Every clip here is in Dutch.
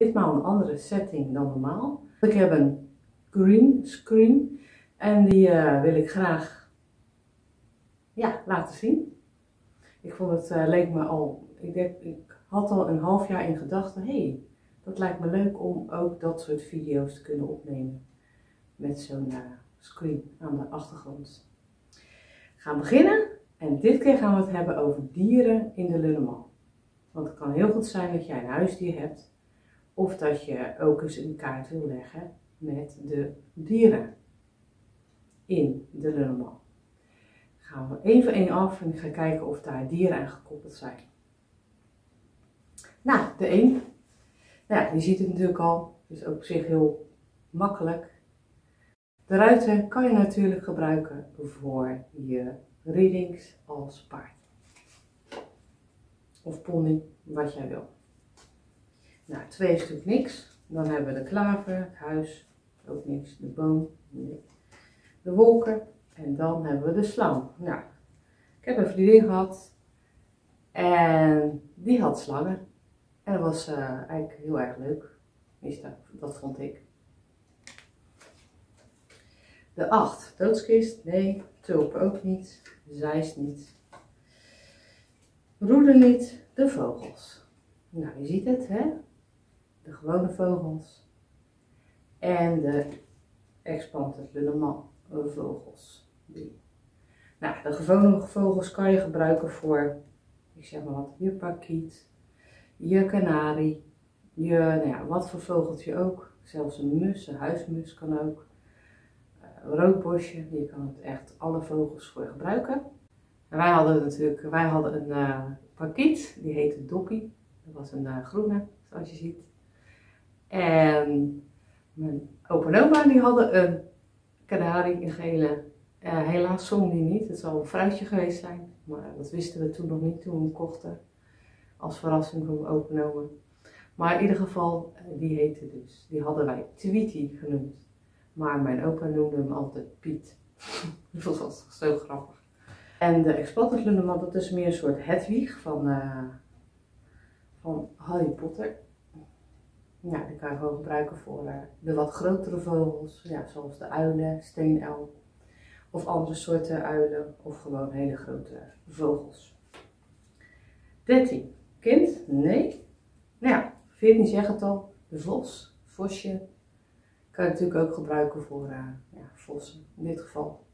Ditmaal een andere setting dan normaal. Ik heb een green screen en die uh, wil ik graag ja, laten zien. Ik vond het, uh, leek me al, ik, denk, ik had al een half jaar in gedachten, hé, hey, dat lijkt me leuk om ook dat soort video's te kunnen opnemen. Met zo'n uh, screen aan de achtergrond. Gaan beginnen en dit keer gaan we het hebben over dieren in de Lulleman. Want het kan heel goed zijn dat jij een huisdier hebt of dat je ook eens een kaart wil leggen met de dieren in de Lulleman. Gaan we even één af en ik ga kijken of daar dieren aan gekoppeld zijn. Nou, de een. Nou je ziet het natuurlijk al. is op zich heel makkelijk. De ruiten kan je natuurlijk gebruiken voor je readings als paard. Of pony, wat jij wil. Nou, twee is natuurlijk niks. Dan hebben we de klaver, het huis, ook niks. De boom, de wolken. En dan hebben we de slang. Nou, ik heb een vriendin gehad. En die had slangen. En dat was uh, eigenlijk heel erg leuk. Tenminste, dat vond ik. De 8, doodskist, nee. Tulp ook niet. Zeist niet. Roeder niet. De vogels. Nou, je ziet het, hè? De gewone vogels. En de expanded Lenormand vogels. Nou, de gewone vogels kan je gebruiken voor, ik zeg maar wat, je pakiet, je kanarie, je, nou ja, wat voor vogeltje ook. Zelfs een mus, een huismus kan ook. Uh, roodbosje, je kan het echt alle vogels voor gebruiken. En wij hadden natuurlijk, wij hadden een uh, pakiet, die heette Doppie. Dat was een uh, groene, zoals je ziet. En mijn opa en oma die hadden een kanarie, een gele. helaas zong die niet, het zal een fruitje geweest zijn. Maar dat wisten we toen nog niet toen we hem kochten als verrassing voor mijn opa en Maar in ieder geval, eh, die heette dus. Die hadden wij Tweety genoemd. Maar mijn opa noemde hem altijd Piet. dat was zo grappig. En de Exploiters dat is meer een soort Hedwig van, uh, van Harry Potter. Ja, die kan je gewoon gebruiken voor uh, de wat grotere vogels. Ja, zoals de uilen, steenel. Of andere soorten uilen. Of gewoon hele grote vogels. 13. Kind? Nee. Nou ja, 14 zegt het al. De vos, vosje. Kan je natuurlijk ook gebruiken voor uh, ja, vossen, in dit geval.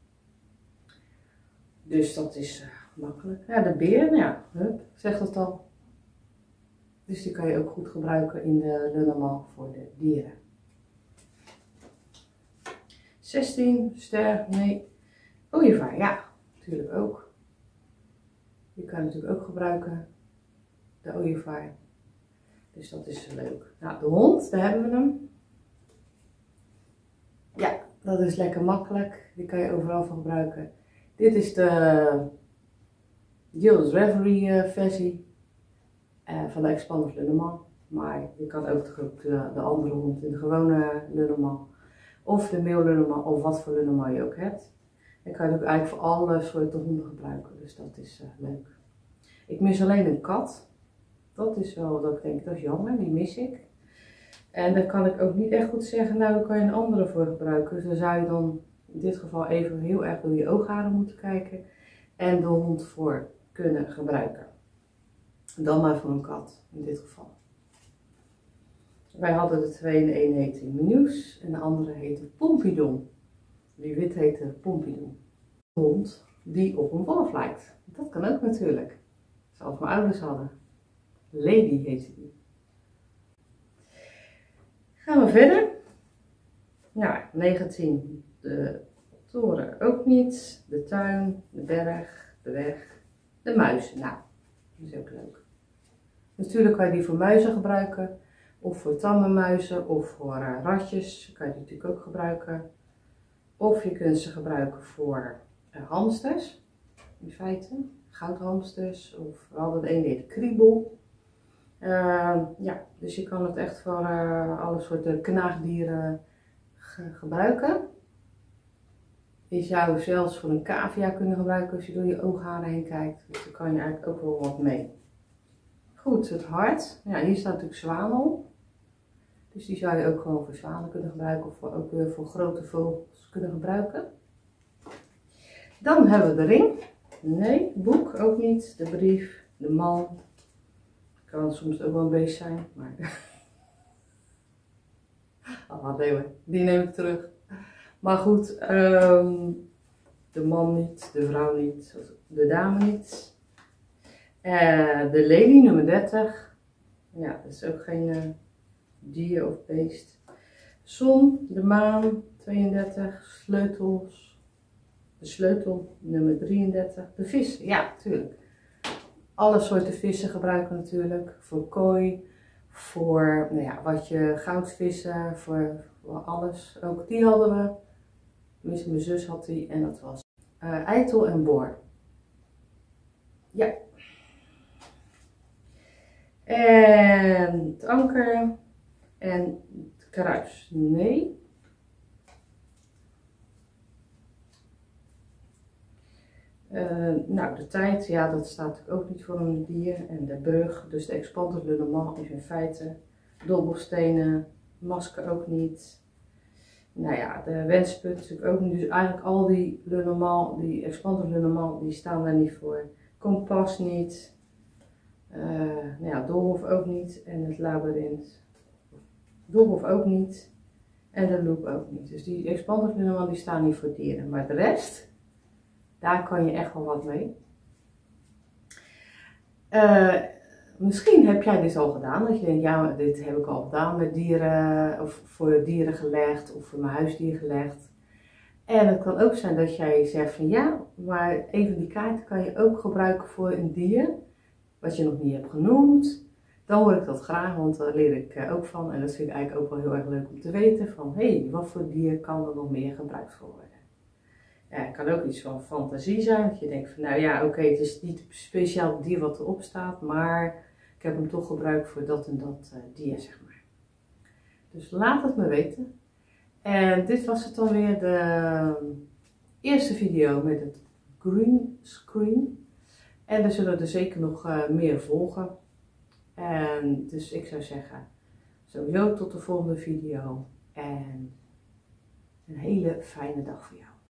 Dus dat is uh, makkelijk. Ja, de beer, nou ja, hup, zegt het al. Dus die kan je ook goed gebruiken in de Lunnemal voor de dieren. 16, ster, nee. Ooievaar, ja, natuurlijk ook. Die kan je natuurlijk ook gebruiken de ooievaar. Dus dat is leuk. Nou, de hond, daar hebben we hem. Ja, dat is lekker makkelijk. Die kan je overal van gebruiken. Dit is de Gildes Reverie uh, versie uh, van de Expander Lunneman. Maar je kan ook de, de, andere hond de gewone Lunneman. Of de meel Lunneman of wat voor Lunneman je ook hebt. Dan kan je ook eigenlijk voor alle soorten honden gebruiken. Dus dat is uh, leuk. Ik mis alleen een kat. Dat is wel dat ik denk, dat is jammer, die mis ik. En dan kan ik ook niet echt goed zeggen, nou dan kan je een andere voor gebruiken. Dus dan zou je dan in dit geval even heel erg door je oogharen moeten kijken. En de hond voor kunnen gebruiken. Dan maar voor een kat, in dit geval. Wij hadden de twee, de een heette Minus en de andere heette Pompidon. Die wit heette Pompidon. Een hond die op een wolf lijkt. Dat kan ook natuurlijk. Zoals mijn ouders hadden. Lady heette die. Gaan we verder. Nou, 19. De toren ook niet. De tuin, de berg, de weg, de muizen. Nou, dat is ook leuk. Natuurlijk kan je die voor muizen gebruiken. Of voor tamme muizen of voor uh, ratjes. Kan je die natuurlijk ook gebruiken. Of je kunt ze gebruiken voor uh, hamsters. In feite. Goudhamsters. Of we hadden de ene die kriebel. Uh, ja, dus je kan het echt voor alle soorten knaagdieren ge gebruiken. Je zou zelfs voor een cavia kunnen gebruiken als je door je oogharen heen kijkt. Dus daar kan je eigenlijk ook wel wat mee. Goed, het hart. Ja, hier staat natuurlijk zwanel. Dus die zou je ook gewoon voor zwanen kunnen gebruiken of ook weer voor grote vogels kunnen gebruiken. Dan hebben we de ring. Nee, boek ook niet. De brief, de man. Kan soms ook wel een beest zijn, maar... oh, nee die neem ik terug. Maar goed, um, de man niet, de vrouw niet, de dame niet. Uh, de lelie nummer 30. Ja, dat is ook geen uh, dier of beest. Zon, de maan 32, sleutels. De sleutel nummer 33. De vissen, ja, natuurlijk. Alle soorten vissen gebruiken we natuurlijk. Voor kooi, voor nou ja, wat je goudvissen, voor, voor alles. Ook die hadden we. Tenminste, mijn zus had die en dat was uh, eitel en boor. Ja. En het anker en het kruis. Nee. Uh, nou, de tijd, ja, dat staat ook niet voor een dier. En de brug, dus de expanter le is in feite dobbelstenen, masker ook niet. Nou ja, de wensput natuurlijk ook niet. Dus eigenlijk al die le die expanter le die staan daar niet voor. Kompas niet. Uh, nou ja, doolhof ook niet. En het labyrint. Doolhof ook niet. En de loop ook niet. Dus die normand, die staan niet voor dieren. Maar de rest daar kan je echt wel wat mee. Uh, misschien heb jij dit al gedaan. Dat je denkt, ja, dit heb ik al gedaan met dieren, of voor dieren gelegd, of voor mijn huisdier gelegd. En het kan ook zijn dat jij zegt van ja, maar even die kaart kan je ook gebruiken voor een dier, wat je nog niet hebt genoemd. Dan hoor ik dat graag, want daar leer ik eh, ook van. En dat vind ik eigenlijk ook wel heel erg leuk om te weten van, hé, hey, wat voor dier kan er nog meer gebruikt voor worden? Het kan ook iets van fantasie zijn. Dat je denkt van nou ja, oké, het is niet speciaal dier wat erop staat, maar ik heb hem toch gebruikt voor dat en dat uh, dier, zeg maar. Dus laat het me weten. En dit was het dan weer de ehm, eerste video met het green screen. En er zullen er zeker nog uh, meer volgen. En dus ik zou zeggen, sowieso tot de volgende video. En een hele fijne dag voor jou.